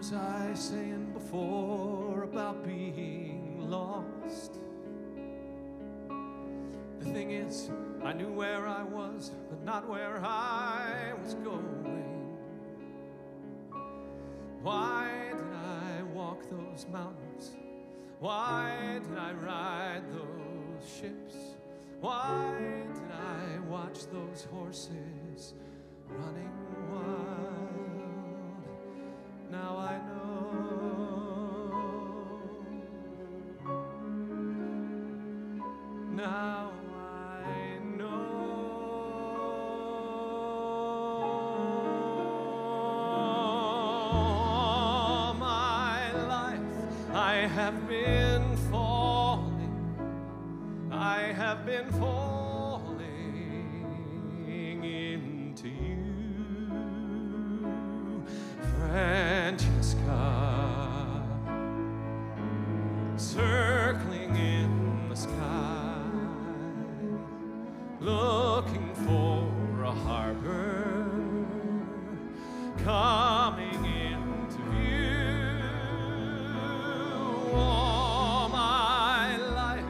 was I saying before about being lost? The thing is, I knew where I was, but not where I was going. Why did I walk those mountains? Why did I ride those ships? Why did I watch those horses running Now I know. My life I have been falling. I have been falling into you, Francesca, circling coming into view. All my life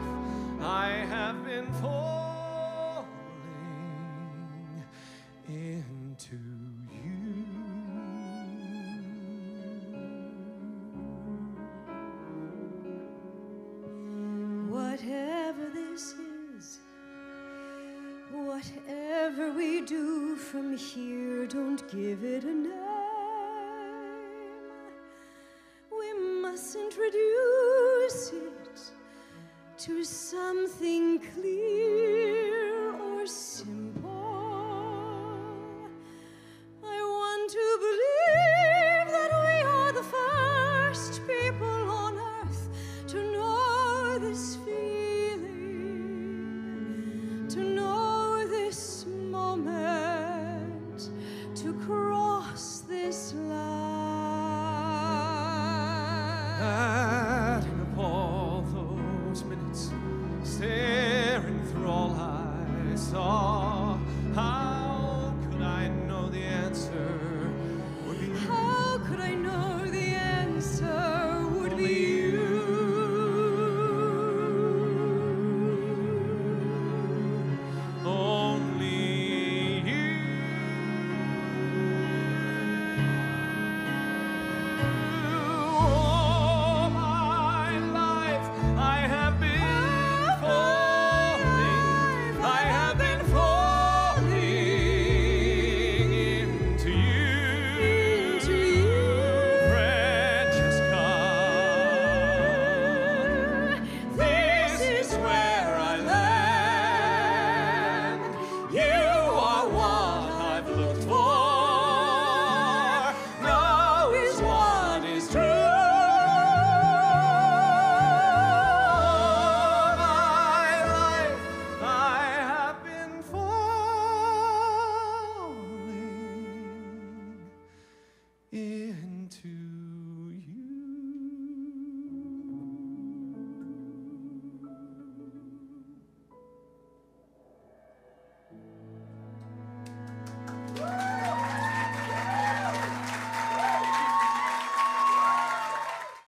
I have been falling into you. Whatever this is, whatever do from here, don't give it a name. We must introduce it to something clear or simple. I want to believe that we are the first people on earth to know this feeling, to know.